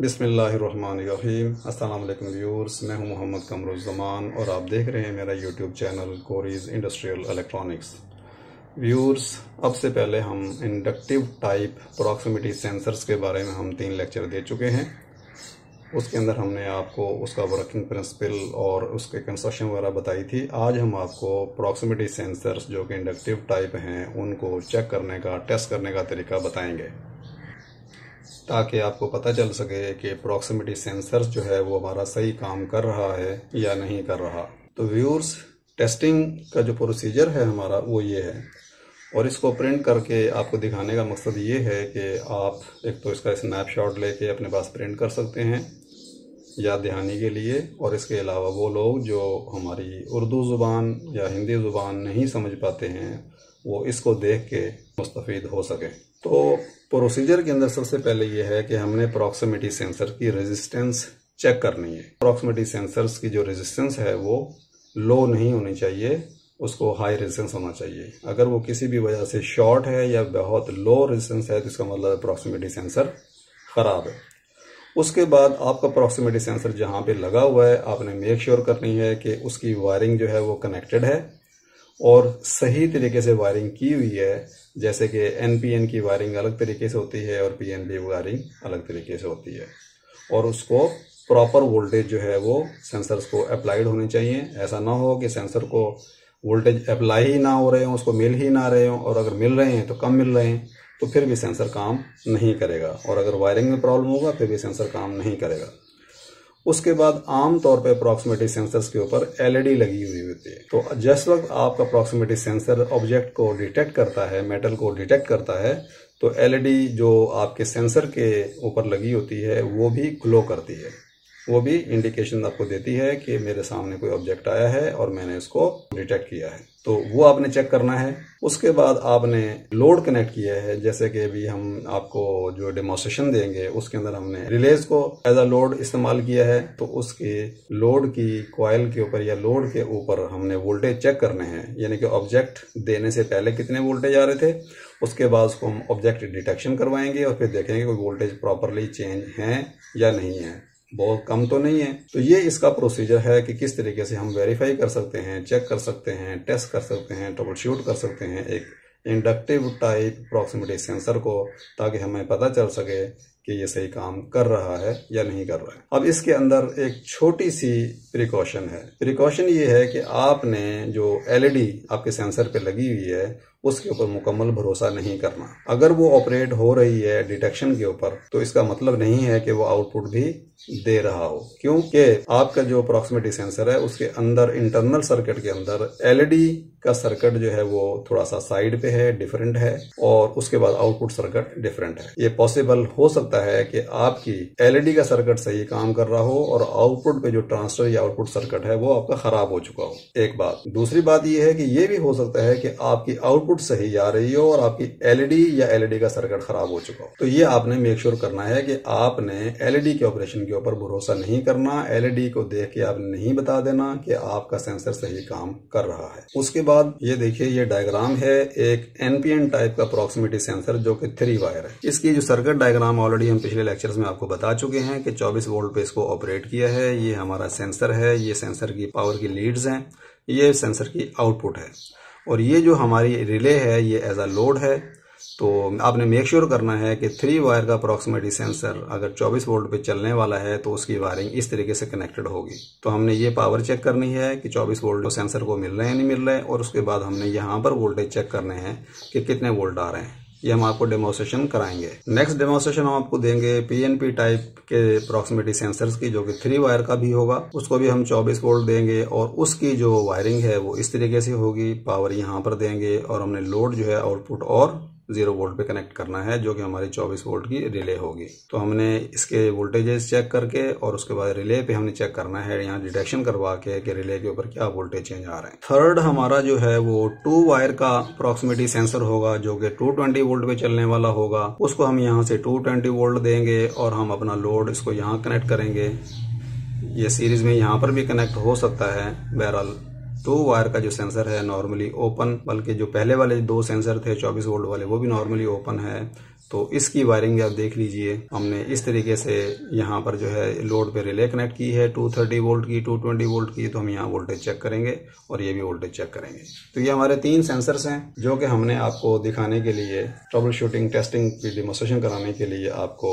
बिसमीम अल्लाम व्यूर्स मैं हूँ मोहम्मद कमरुज़मान और आप देख रहे हैं मेरा यूट्यूब चैनल कोरीज इंडस्ट्रियल इलेक्ट्रॉनिक्स। व्यूर्स अब से पहले हम इंडक्टिव टाइप प्रॉक्सिमिटी सेंसर्स के बारे में हम तीन लेक्चर दे चुके हैं। उसके अंदर हमने आपको उसका वर्किंग प्रिंसिपल और उसके कंस्ट्रक्शन वगैरह बताई थी। आज हम आपको प्रॉक्सिमिटी सेंसर्स जो कि इंडक्टिव टाइप हैं, उनको चेक करने का, टेस्ट करने का तरीका बताएँगे। ताकि आपको पता चल सके कि प्रॉक्सिमिटी सेंसर्स जो है वो हमारा सही काम कर रहा है या नहीं कर रहा। तो व्यूर्स टेस्टिंग का जो प्रोसीजर है हमारा वो ये है। और इसको प्रिंट करके आपको दिखाने का मकसद ये है कि आप एक तो इसका स्नैपशॉट लेके अपने पास प्रिंट कर सकते हैं याद दहानी के लिए। और इसके अलावा वो लोग जो हमारी उर्दू ज़ुबान या हिंदी ज़ुबान नहीं समझ पाते हैं, वो इसको देख के मुस्तफ़ हो सके। तो प्रोसीजर के अंदर सबसे पहले ये है कि हमने प्रॉक्सिमिटी सेंसर की रेजिस्टेंस चेक करनी है। प्रॉक्सिमिटी सेंसर्स की जो रेजिस्टेंस है वो लो नहीं होनी चाहिए, उसको हाई रेजिस्टेंस होना चाहिए। अगर वो किसी भी वजह से शॉर्ट है या बहुत लो रेजिस्टेंस है तो इसका मतलब प्रॉक्सिमिटी सेंसर ख़राब है। उसके बाद आपका प्रॉक्सिमिटी सेंसर जहाँ पे लगा हुआ है, आपने मेक श्योर करनी है कि उसकी वायरिंग जो है वो कनेक्टेड है। और सही तरीके से वायरिंग की हुई है, जैसे कि एनपीएन की वायरिंग अलग तरीके से होती है और पी वायरिंग अलग तरीके से होती है। और उसको प्रॉपर वोल्टेज जो है वो सेंसर्स को अप्लाइड होने चाहिए। ऐसा ना हो कि सेंसर को वोल्टेज अप्लाई ही ना हो रहे हो, उसको मिल ही ना रहे हो, और अगर मिल रहे हैं तो कम मिल रहे हैं तो फिर भी सेंसर काम नहीं करेगा। और अगर वायरिंग में प्रॉब्लम होगा, फिर भी सेंसर काम नहीं करेगा। उसके बाद आम तौर पे अप्रॉक्सीमेटी सेंसर्स के ऊपर एलईडी लगी हुई होती है। तो जिस वक्त आपका अप्रोक्सीमेटी सेंसर ऑब्जेक्ट को डिटेक्ट करता है मेटल को डिटेक्ट करता है तो एलईडी जो आपके सेंसर के ऊपर लगी होती है, वो भी ग्लो करती है। वो भी इंडिकेशन आपको देती है कि मेरे सामने कोई ऑब्जेक्ट आया है और मैंने इसको डिटेक्ट किया है। तो वो आपने चेक करना है। उसके बाद आपने लोड कनेक्ट किया है। जैसे कि अभी हम आपको जो डेमोस्ट्रेशन देंगे, उसके अंदर हमने रिलेज को एज अ लोड इस्तेमाल किया है। तो उसके लोड की कॉयल के ऊपर या लोड के ऊपर हमने वोल्टेज चेक करने हैं। यानी कि ऑब्जेक्ट देने से पहले कितने वोल्टेज आ रहे थे? उसके बाद उसको हम ऑब्जेक्ट डिटेक्शन करवाएँगे और फिर देखेंगे कोई वोल्टेज प्रॉपरली चेंज है या नहीं है। बहुत कम तो नहीं है। तो ये इसका प्रोसीजर है कि किस तरीके से हम वेरीफाई कर सकते हैं चेक कर सकते हैं टेस्ट कर सकते हैं ट्रबल शूट कर सकते हैं एक इंडक्टिव टाइप प्रॉक्सिमिटी सेंसर को, ताकि हमें पता चल सके कि ये सही काम कर रहा है या नहीं कर रहा है। अब इसके अंदर एक छोटी सी प्रिकॉशन है। प्रिकॉशन ये है कि आपने जो एलईडी आपके सेंसर पे लगी हुई है उसके ऊपर मुकम्मल भरोसा नहीं करना। अगर वो ऑपरेट हो रही है डिटेक्शन के ऊपर तो इसका मतलब नहीं है कि वो आउटपुट भी दे रहा हो। क्योंकि आपका जो अप्रोक्सीमेटी सेंसर है, उसके अंदर इंटरनल सर्किट के अंदर एलईडी का सर्किट जो है वो थोड़ा सा साइड पे है डिफरेंट है और उसके बाद आउटपुट सर्किट डिफरेंट है। ये पॉसिबल हो सकता है कि आपकी एलईडी का सर्किट सही काम कर रहा हो और आउटपुट पे जो ट्रांसफ़र या आउटपुट सर्किट है वो आपका खराब हो चुका हो। एक बात। दूसरी बात यह है कि ये भी हो सकता है कि आपकी आउटपुट सही आ रही हो और आपकी एलईडी या एलईडी का सर्किट खराब हो चुका हो। तो ये आपने मेक श्योर sure करना है कि आपने एलईडी के ऑपरेशन के ऊपर भरोसा नहीं करना एलईडी को देख के आप नहीं बता देना कि आपका सेंसर सही काम कर रहा है। उसके बाद ये देखिए, ये डायग्राम है एक एनपीएन टाइप का अप्रोक्सीमेटी सेंसर जो कि थ्री वायर है। इसकी जो सर्किट डायग्राम ऑलरेडी हम पिछले लेक्चर्स में आपको बता चुके हैं कि 24 वोल्ट पे इसको ऑपरेट किया है। ये हमारा सेंसर है, ये सेंसर की पावर की लीड्स हैं, ये सेंसर की आउटपुट है। और ये जो हमारी रिले है, ये एज अ लोड है तो आपने मेक श्योर करना है कि थ्री वायर का अप्रॉक्सीमेटली सेंसर अगर 24 वोल्ट पे चलने वाला है तो उसकी वायरिंग इस तरीके से कनेक्टेड होगी। तो हमने ये पावर चेक करनी है कि 24 वोल्ट सेंसर को मिल रहे हैं, नहीं मिल रहे हैं, और उसके बाद हमने यहाँ पर वोल्टेज चेक करने हैं कि कितने वोल्ट आ रहे हैं। ये हम आपको डेमोस्ट्रेशन कराएँगे। नेक्स्ट डेमोस्ट्रेशन हम आपको देंगे पीएनपी टाइप के अप्रोक्सीमेटी सेंसर्स की, जो कि थ्री वायर का भी होगा। उसको भी हम 24 वोल्ट देंगे और उसकी जो वायरिंग है वो इस तरीके से होगी। पावर यहाँ पर देंगे और हमने लोड जो है आउटपुट और ज़ीरो वोल्ट पे कनेक्ट करना है, जो कि हमारी 24 वोल्ट की रिले होगी। तो हमने इसके वोल्टेजेस चेक करके और उसके बाद रिले पे हमने चेक करना है, यहाँ डिटेक्शन करवा के कि रिले के ऊपर क्या वोल्टेज चेंज आ रहे हैं। थर्ड हमारा जो है वो टू वायर का अप्रोक्सीमेटी सेंसर होगा, जो कि टू वोल्ट पे चलने वाला होगा। उसको हम यहाँ से टू वोल्ट देंगे और हम अपना लोड इसको यहाँ कनेक्ट करेंगे। ये सीरीज़ में यहाँ पर भी कनेक्ट हो सकता है, बहरहाल। टू वायर का जो सेंसर है नॉर्मली ओपन, बल्कि जो पहले वाले दो सेंसर थे 24 वोल्ट वाले, वो भी नॉर्मली ओपन है। तो इसकी वायरिंग आप देख लीजिए, हमने इस तरीके से यहाँ पर जो है लोड पे रिले कनेक्ट की है 230 वोल्ट की 220 वोल्ट की तो हम यहाँ वोल्टेज चेक करेंगे और ये भी वोल्टेज चेक करेंगे। तो ये हमारे तीन सेंसर्स हैं, जो कि हमने आपको दिखाने के लिए ट्रबल शूटिंग टेस्टिंग की डिमोस्ट्रेशन कराने के लिए आपको,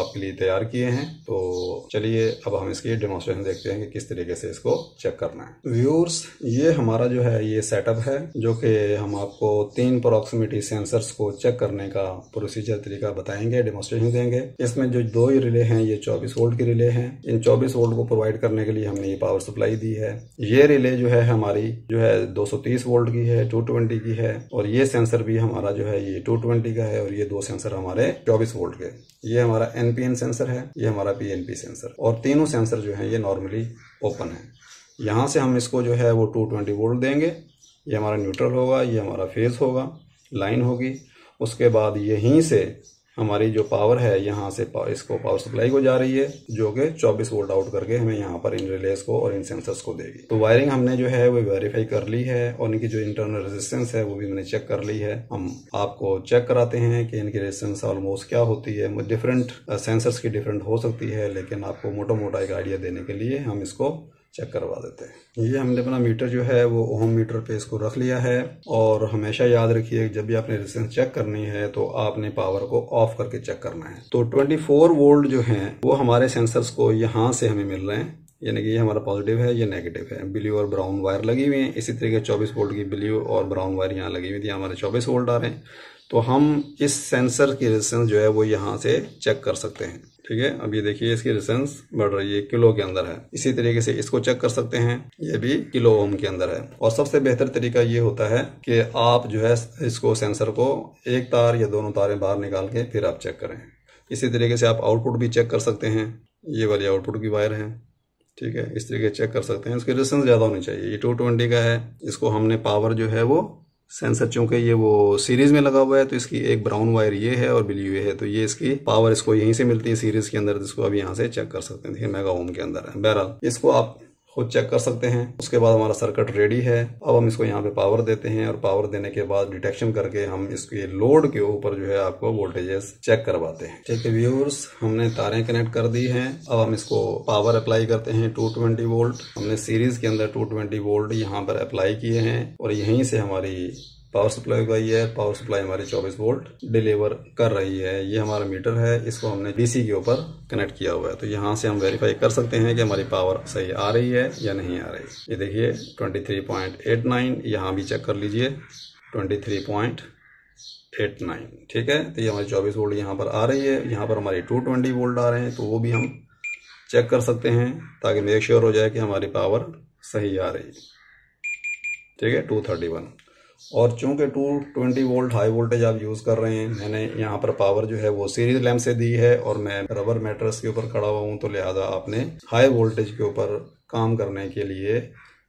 आपके लिए तैयार किए हैं। तो चलिए, अब हम इसकी डिमोस्ट्रेशन देखते हैं कि किस तरीके से इसको चेक करना है। व्यूअर्स ये हमारा जो है, ये सेटअप है, जो कि हम आपको तीन प्रोक्सीमिटी सेंसर्स को चेक करने का प्रोसीजर तरीका बताएँगे डेमोस्ट्रेशन देंगे। इसमें जो दो ही रिले हैं, ये 24 वोल्ट के रिले हैं। इन 24 वोल्ट को प्रोवाइड करने के लिए हमने ये पावर सप्लाई दी है। ये रिले जो है हमारी जो है 230 वोल्ट की है 220 की है, और ये सेंसर भी हमारा जो है ये 220 का है, और ये दो सेंसर हमारे 24 वोल्ट के। ये हमारा एनपीएन सेंसर है, ये हमारा पीएनपी सेंसर और तीनों सेंसर जो है, ये नॉर्मली ओपन है। यहाँ से हम इसको जो है वो टू वोल्ट देंगे। ये हमारा न्यूट्रल होगा, ये हमारा फ़ेज़ होगा लाइन होगी। उसके बाद यहीं से हमारी जो पावर है यहाँ से पा, इसको पावर सप्लाई को जा रही है जो कि 24 वोल्ट आउट करके हमें यहाँ पर इन रिलेस को और इन सेंसर्स को देगी। तो वायरिंग हमने जो है वो वेरीफाई कर ली है और इनकी जो इंटरनल रेजिस्टेंस है वो भी मैंने चेक कर ली है। हम आपको चेक कराते हैं कि इनकी रेजिस्टेंस ऑलमोस्ट क्या होती है। डिफरेंट सेंसर्स की डिफरेंट हो सकती है लेकिन आपको मोटा मोटा एक आइडिया देने के लिए हम इसको चेक करवा देते हैं। ये हमने अपना मीटर जो है, वो ओम मीटर पे इसको रख लिया है और हमेशा याद रखिए, जब भी आपने रेजिस्टेंस चेक करनी है तो आपने पावर को ऑफ़ करके चेक करना है। तो 24 वोल्ट जो है, वो हमारे सेंसर्स को यहाँ से हमें मिल रहे हैं। यानी कि ये हमारा पॉजिटिव है, ये नेगेटिव है। ब्लू और ब्राउन वायर लगी हुई है। इसी तरीके चौबीस वोल्ट की ब्लू और ब्राउन वायर यहाँ लगी हुई थी। हमारे चौबीस वोल्ट आ रहे हैं। तो हम इस सेंसर की रेजिस्टेंस जो है, वो यहाँ से चेक कर सकते हैं। ठीक है? अब ये देखिए, इसकी रेजिस्टेंस बढ़ रही है, किलो के अंदर है। इसी तरीके से इसको चेक कर सकते हैं, ये भी किलो ओम के अंदर है। और सबसे बेहतर तरीका ये होता है कि आप जो है, इसको सेंसर को एक तार या दोनों तारें बाहर निकाल के फिर आप चेक करें। इसी तरीके से आप आउटपुट भी चेक कर सकते हैं। ये वाली आउटपुट की वायर है, ठीक है? इस तरीके चेक कर सकते हैं। इसकी रेजिस्टेंस ज़्यादा होनी चाहिए। ये टू ट्वेंटी का है। इसको हमने पावर जो है वो सेंसर, चूँकि ये वो सीरीज़ में लगा हुआ है तो इसकी एक ब्राउन वायर ये है और ब्लू ये है तो ये इसकी पावर इसको यहीं से मिलती है सीरीज़ के अंदर, जिसको अब यहाँ से चेक कर सकते हैं मेगा ओम के अंदर है। बहरहाल, इसको आप खुद चेक कर सकते हैं। उसके बाद हमारा सर्किट रेडी है। अब हम इसको यहाँ पे पावर देते हैं और पावर देने के बाद डिटेक्शन करके हम इसके लोड के ऊपर जो है आपको वोल्टेजेस चेक करवाते हैं। ठीक है व्यूअर्स हमने तारें कनेक्ट कर दी हैं। अब हम इसको पावर अप्लाई करते हैं 220 वोल्ट हमने सीरीज़ के अंदर 220 वोल्ट यहाँ पर अप्लाई किए हैं और यहीं से हमारी पावर सप्लाई गई है, पावर सप्लाई हमारी 24 वोल्ट डिलीवर कर रही है। ये हमारा मीटर है, इसको हमने डीसी के ऊपर कनेक्ट किया हुआ है। तो यहाँ से हम वेरीफाई कर सकते हैं कि हमारी पावर सही आ रही है या नहीं आ रही। ये देखिए 23.89 यहाँ भी चेक कर लीजिए 23.89 ठीक है? तो ये हमारी 24 वोल्ट यहाँ पर आ रही है। यहाँ पर हमारी 220 वोल्ट आ रहे हैं तो वो भी हम चेक कर सकते हैं, ताकि मेक श्योर हो जाए कि हमारी पावर सही आ रही है। ठीक है? टू थर्टी वन और चूँकि 220 वोल्ट हाई वोल्टेज आप यूज़ कर रहे हैं, मैंने यहाँ पर पावर जो है वो सीरीज़ लैम्प से दी है और मैं रबर मैट्रेस के ऊपर खड़ा हुआ हूँ तो लिहाजा आपने हाई वोल्टेज के ऊपर काम करने के लिए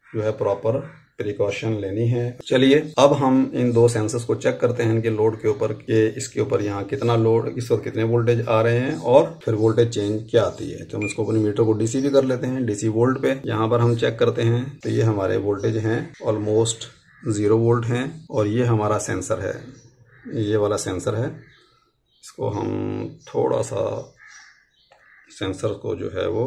जो है प्रॉपर प्रिकॉशन लेनी है। चलिए, अब हम इन दो सेंसर्स को चेक करते हैं इनके लोड के ऊपर के इसके ऊपर यहाँ कितना लोड इस वक्त कितने वोल्टेज आ रहे हैं और फिर वोल्टेज चेंज क्या आती है। तो हम इसको अपने मीटर को डीसी भी कर लेते हैं डीसी वोल्ट पे। यहाँ पर हम चेक करते हैं तो ये हमारे वोल्टेज हैं ऑलमोस्ट ज़ीरो वोल्ट हैं और ये हमारा सेंसर है। ये वाला सेंसर है। इसको हम थोड़ा सा सेंसर को जो है वो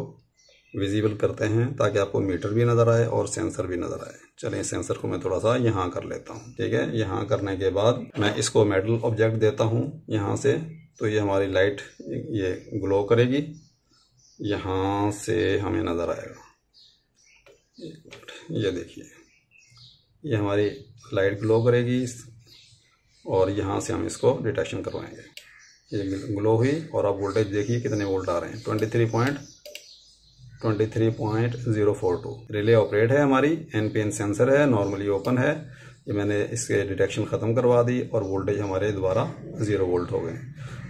विजिबल करते हैं ताकि आपको मीटर भी नज़र आए और सेंसर भी नज़र आए। चलिए सेंसर को मैं थोड़ा सा यहाँ कर लेता हूँ, ठीक है? यहाँ करने के बाद मैं इसको मेटल ऑब्जेक्ट देता हूँ यहाँ से। तो ये हमारी लाइट ये ग्लो करेगी। यहाँ से हमें नज़र आएगा। ये देखिए। ये हमारी लाइट ग्लो करेगी और यहाँ से हम इसको डिटेक्शन करवाएँगे। ये ग्लो हुई, और आप वोल्टेज देखिए कितने वोल्ट आ रहे हैं। Twenty three point twenty three point zero four two relay operate है हमारी एन पी एन सेंसर है नॉर्मली ओपन है। ये मैंने इसके डिटेक्शन ख़त्म करवा दी, और वोल्टेज हमारे द्वारा ज़ीरो वोल्ट हो गए।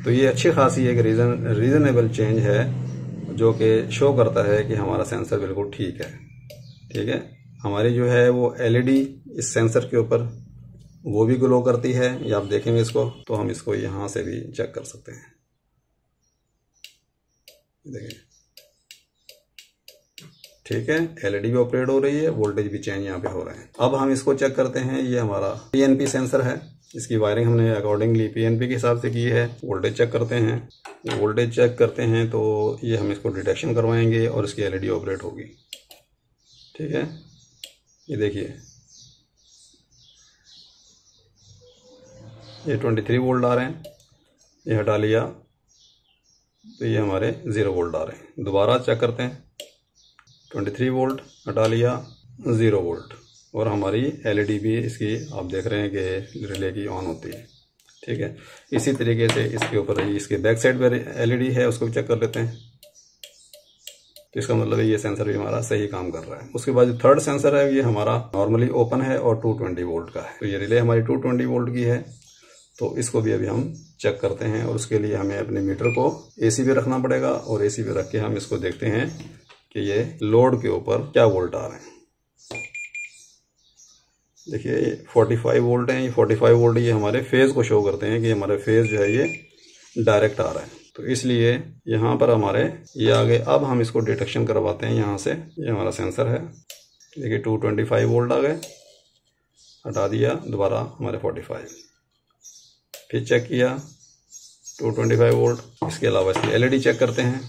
तो ये अच्छी खासी एक रीजन रीजनेबल चेंज है, जो कि शो करता है कि हमारा सेंसर बिल्कुल ठीक है। ठीक है? हमारी जो है वो एलईडी इस सेंसर के ऊपर, वो भी ग्लो करती है। या आप देखेंगे इसको तो हम इसको यहाँ से भी चेक कर सकते हैं। देखिए। ठीक है एलईडी भी ऑपरेट हो रही है वोल्टेज भी चेंज यहाँ पे हो रहे हैं। अब हम इसको चेक करते हैं, ये हमारा पीएनपी सेंसर है। इसकी वायरिंग हमने अकॉर्डिंगली पीएनपी के हिसाब से की है। वोल्टेज चेक करते हैं। वोल्टेज चेक करते हैं तो ये हम इसको डिटेक्शन करवाएँगे और इसकी एलईडी ऑपरेट होगी। ठीक है? ये देखिए। ये ट्वेंटी थ्री वोल्ट आ रहे हैं। ये हटा लिया। तो ये हमारे ज़ीरो वोल्ट आ रहे हैं। दोबारा चेक करते हैं। ट्वेंटी थ्री वोल्ट हटा लिया ज़ीरो वोल्ट और हमारी एलईडी भी इसकी, आप देख रहे हैं कि रिले की ऑन होती है। ठीक है? इसी तरीके से इसके ऊपर, इसके बैक साइड पर एलईडी है, उसको भी चेक कर लेते हैं। तो इसका मतलब ये सेंसर भी हमारा सही काम कर रहा है। उसके बाद जो थर्ड सेंसर है, ये हमारा नॉर्मली ओपन है और 220 वोल्ट का है। तो ये रिले हमारी 220 वोल्ट की है। तो इसको भी अभी हम चेक करते हैं और उसके लिए हमें अपने मीटर को एसी पे रखना पड़ेगा और एसी पे रख के हम इसको देखते हैं कि ये लोड के ऊपर क्या वोल्ट आ रहे हैं। देखिए 45 वोल्ट हैं, ये 45 वोल्ट ये हमारे फ़ेज़ को शो करते हैं कि हमारे फ़ेज़ जो है ये डायरेक्ट आ रहा है। तो इसलिए यहाँ पर हमारे ये आ गए अब हम इसको डिटेक्शन करवाते हैं यहाँ से। ये हमारा सेंसर है। देखिए 225 वोल्ट आ गए। हटा दिया, दोबारा हमारे 45 फिर चेक किया 225 वोल्ट इसके अलावा इसकी एलईडी चेक करते हैं।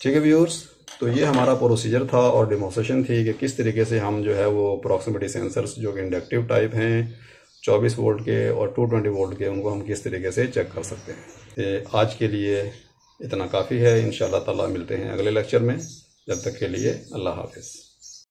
ठीक है व्यूअर्स तो ये हमारा प्रोसीजर था और डिमोसेशन थी कि किस तरीके से हम जो है वो अप्रॉक्सीमेटी सेंसर्स जो कि इंडक्टिव टाइप हैं 24 वोल्ट के और 220 वोल्ट के, उनको हम किस तरीके से चेक कर सकते हैं। आज के लिए इतना काफ़ी है। इन ताला मिलते हैं अगले लेक्चर में। जब तक के लिए अल्लाह हाफिज़।